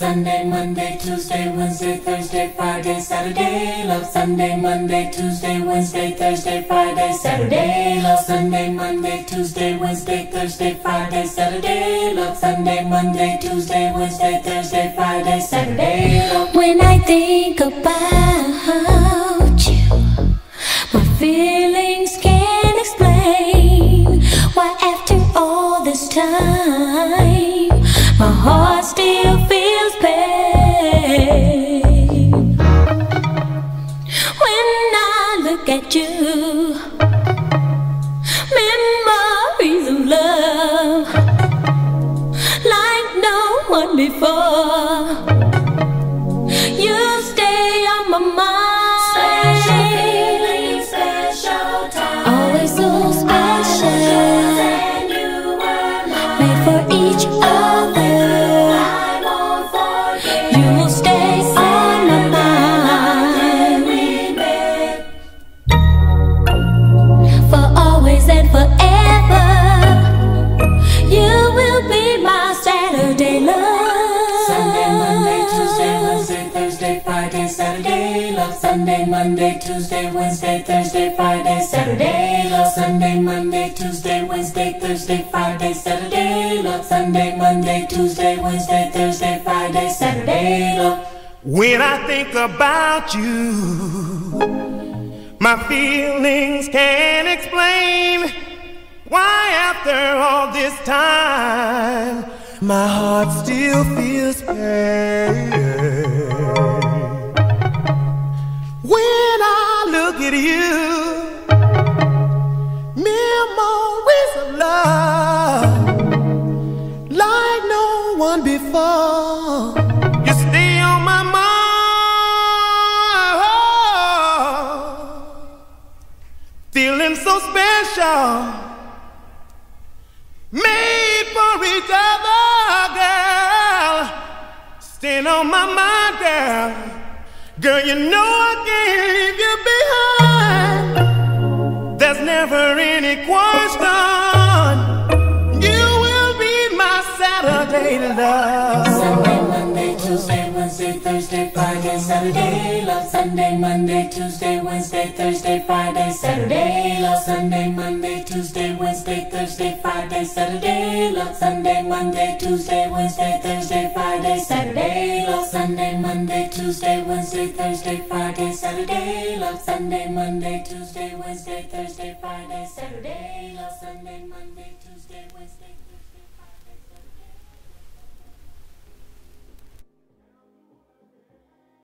Monday, Tuesday, Wednesday, Thursday, Friday, Saturday, love. Sunday, Monday, Tuesday, Wednesday, Thursday, Friday, Saturday, love. Sunday, Monday, Tuesday, Wednesday, Thursday, Friday, Saturday, love. Sunday, Monday, Tuesday, Wednesday, Thursday, Friday, Saturday, love. When I think about you, my feelings can't explain why after all this time my heart still feels you, memories of love like no one before. Love Sunday, Monday, Tuesday, Wednesday, Thursday, Friday, Saturday, love Sunday, Monday, Tuesday, Wednesday, Thursday, Friday, Saturday, love Sunday, Monday, Tuesday, Wednesday, Thursday, Friday, Saturday, love. When I think about you, my feelings can't explain why, after all this time, my heart still feels pain. At you, memories of love like no one before. You stay on my mind, feeling so special, made for each other, girl. Staying on my mind, girl. Girl, you know I any question. You will be my Saturday love. Sunday, Monday, Tuesday, Wednesday, Thursday, Friday, Saturday, love Sunday, Monday, Tuesday, Wednesday, Thursday, Friday, Saturday, love Sunday, Monday, Tuesday, Wednesday, Thursday, Friday, Saturday, love Sunday, Monday, Tuesday, Wednesday, Thursday, Friday, Saturday, love Sunday, Monday, Tuesday, Wednesday, Thursday, Friday, Saturday, love Sunday, Monday, Tuesday, Wednesday, Thursday, Friday, Saturday, love Sunday, Monday.